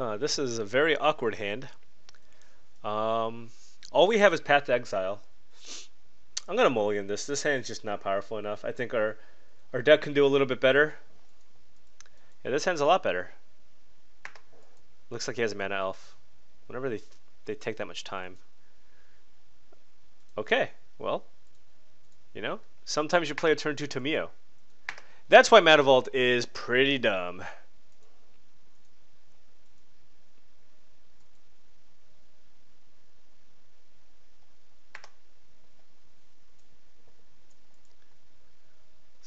Huh, this is a very awkward hand. Um, all we have is Path to Exile. I'm gonna mulligan this. This hand's just not powerful enough. I think our our deck can do a little bit better. Yeah, this hand's a lot better. Looks like he has a mana elf. Whenever they they take that much time. Okay, well, you know, sometimes you play a turn two Tamiyo. That's why Mana Vault is pretty dumb.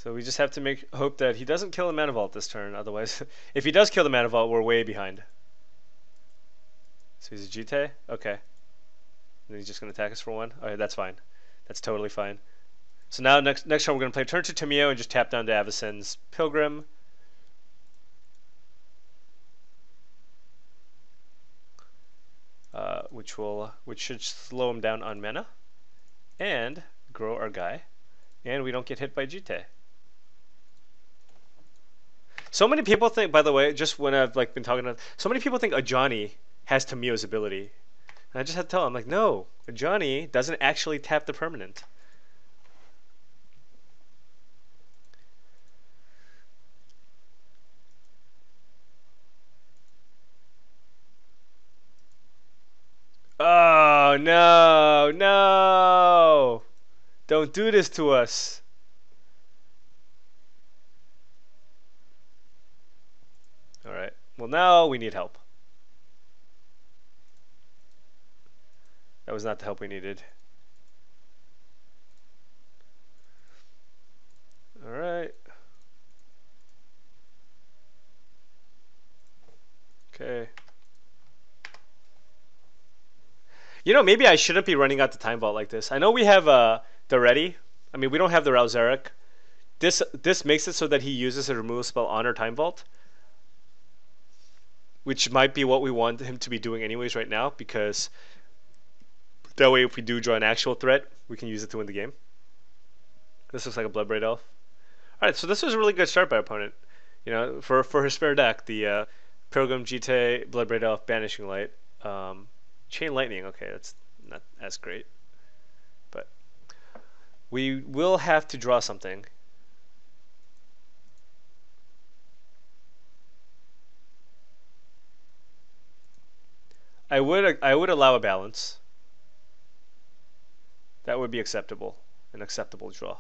So we just have to make hope that he doesn't kill the Mana Vault this turn. Otherwise, if he does kill the Mana Vault, we're way behind. So he's a Jitte? Okay. And he's just going to attack us for one? Okay, that's fine. That's totally fine. So now next next turn we're going to play turn to Tamiyo and just tap down to Avacyn's Pilgrim. Uh, which will which should slow him down on mana and grow our guy and we don't get hit by Jitte. So many people think, by the way, just when I've like been talking to, so many people think Ajani has Tamiyo's ability. And I just had to tell him, like, no, Ajani doesn't actually tap the permanent. Oh, no, no. Don't do this to us. Well, now we need help. That was not the help we needed. Alright. Okay. You know, maybe I shouldn't be running out the time vault like this. I know we have uh, the ready. I mean, we don't have the Zarek. This this makes it so that he uses a removal spell on our time vault which might be what we want him to be doing anyways right now because that way if we do draw an actual threat, we can use it to win the game. This looks like a Bloodbraid Elf. Alright, so this was a really good start by opponent. You know, for, for his spare deck, the uh, Pilgrim, Jitte, Bloodbraid Elf, Banishing Light, um, Chain Lightning, okay, that's not as great. But we will have to draw something. I would I would allow a balance. That would be acceptable, an acceptable draw.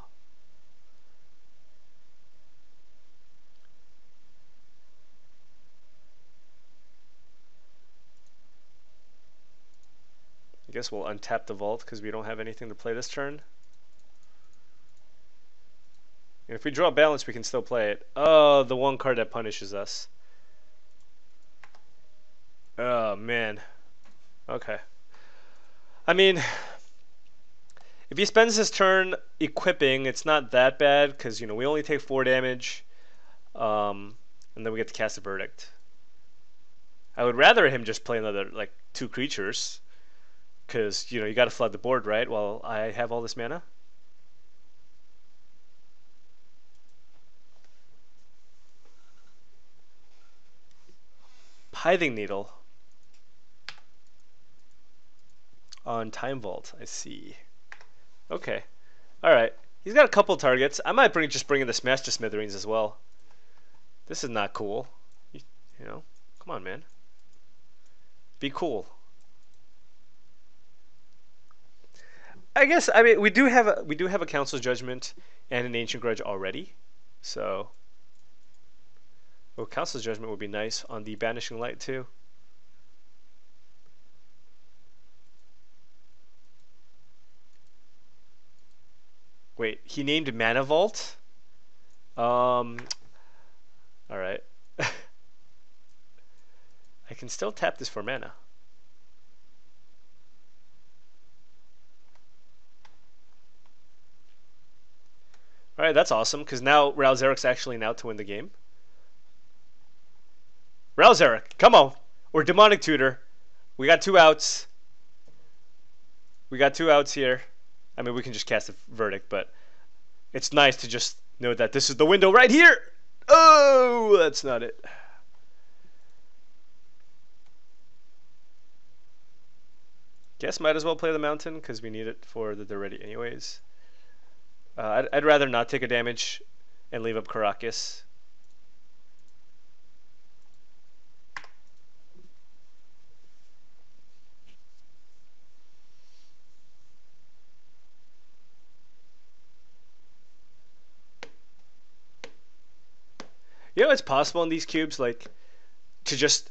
I guess we'll untap the vault because we don't have anything to play this turn. And if we draw balance, we can still play it. Oh, the one card that punishes us. Oh, man. Okay. I mean, if he spends his turn equipping, it's not that bad because you know we only take four damage, um, and then we get to cast a verdict. I would rather him just play another like two creatures, because you know you got to flood the board right while I have all this mana. Pithing Needle on Time Vault. I see. Okay. All right. He's got a couple targets. I might bring just bring in the Smash to Smithereens as well. This is not cool. You, you know, come on, man. Be cool. I guess I mean we do have a we do have a council's judgment and an ancient grudge already, so. Oh, council's judgment would be nice on the banishing light too. Wait, he named Mana Vault? Um, alright. I can still tap this for mana. Alright, that's awesome, because now Ral Zarek's actually now to win the game. Ral Zarek, come on! Or Demonic Tutor. We got two outs. We got two outs here. I mean, we can just cast a verdict, but it's nice to just know that this is the window right here. Oh, that's not it. Guess might as well play the mountain because we need it for the Daretti anyways. Uh, I'd, I'd rather not take a damage and leave up Karakas You know it's possible in these cubes, like, to just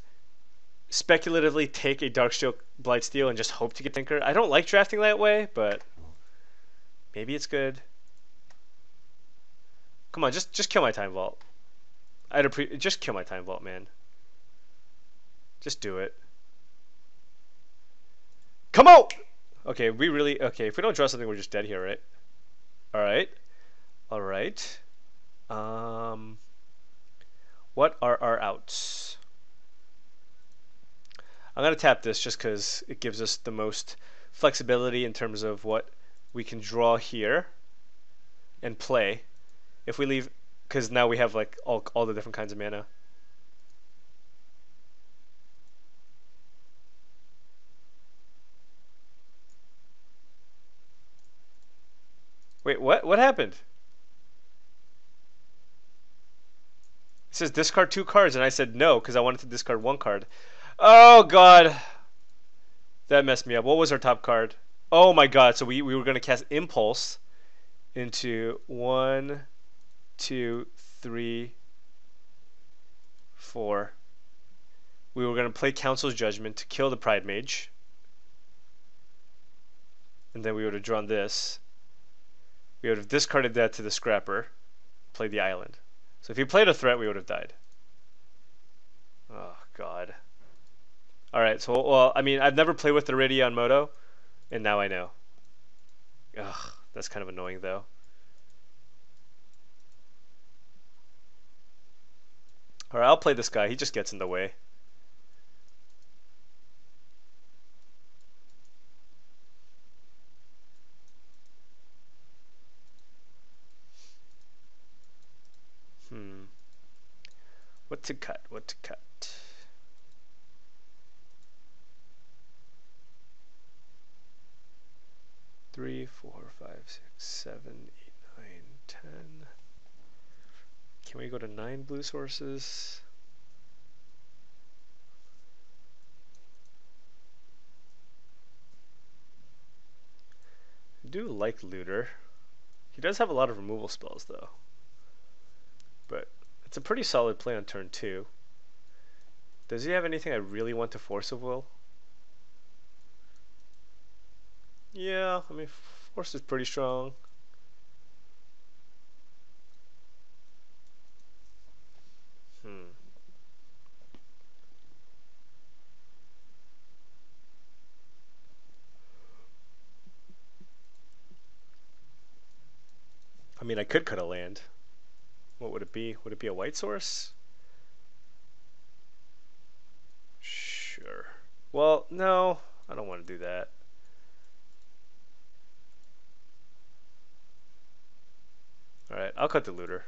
speculatively take a Darksteel Blightsteel and just hope to get Tinker. I don't like drafting that way, but maybe it's good. Come on, just just kill my Time Vault. I'd appre just kill my Time Vault, man. Just do it. Come out! Okay, we really okay. If we don't draw something, we're just dead here, right? All right, all right. Um. What are our outs? I'm going to tap this just because it gives us the most flexibility in terms of what we can draw here and play. If we leave, because now we have like all, all the different kinds of mana. Wait, what? What happened? Says discard two cards, and I said no because I wanted to discard one card. Oh god, that messed me up. What was our top card? Oh my god! So we we were gonna cast Impulse into one, two, three, four. We were gonna play Council's Judgment to kill the Pride Mage, and then we would have drawn this. We would have discarded that to the Scrapper, played the island. So if he played a threat, we would have died. Oh, God. Alright, so, well, I mean, I've never played with Daretti on Moto, and now I know. Ugh, that's kind of annoying, though. Alright, I'll play this guy. He just gets in the way. What to cut? What to cut? Three, four, five, six, seven, eight, nine, ten. Can we go to nine blue sources? I do like Looter. He does have a lot of removal spells though. It's a pretty solid play on turn two. Does he have anything I really want to force of will? Yeah, I mean, force is pretty strong. Hmm. I mean, I could cut a land. What would it be? Would it be a white source? Sure. Well, no, I don't want to do that. Alright, I'll cut the looter.